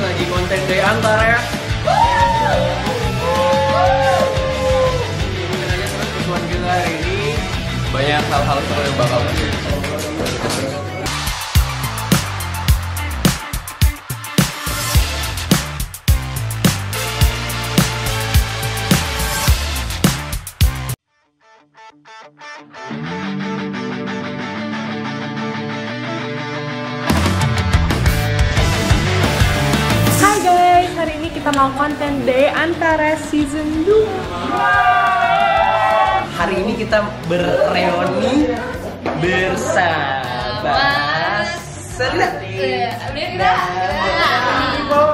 lagi konten day antar ya. Banyak hal-hal seru yang bakal terjadi. Mau konten day antara season 2 Hari ini kita berreuni bersama. Selati. Halo,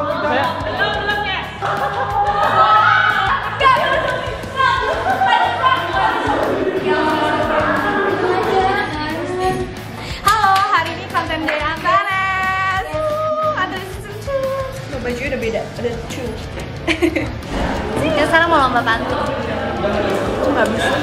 Bajunya udah beda, ada 2 Kita sekarang mau lomba pantun. Gak bisa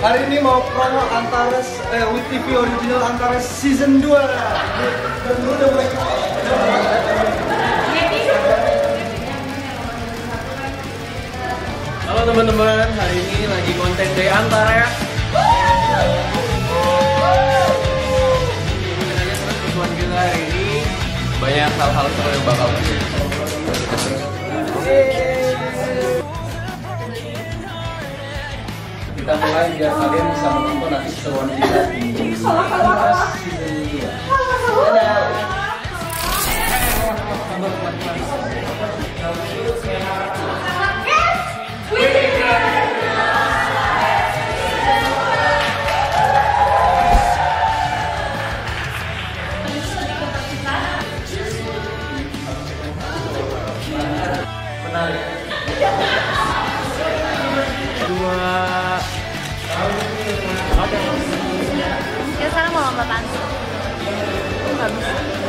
Hari ini mau promo Antares eh Wit TV original Antares season 2. Dan lu udah Halo teman-teman, hari ini lagi konten day antar ya. Kita ini banyak hal-hal seru yang bakal terjadi. kita mulai biar kalian bisa menonton nanti keseruan kita di Antares season 2. Dadah. menarik dua ya sekarang mau lomba nggak bisa?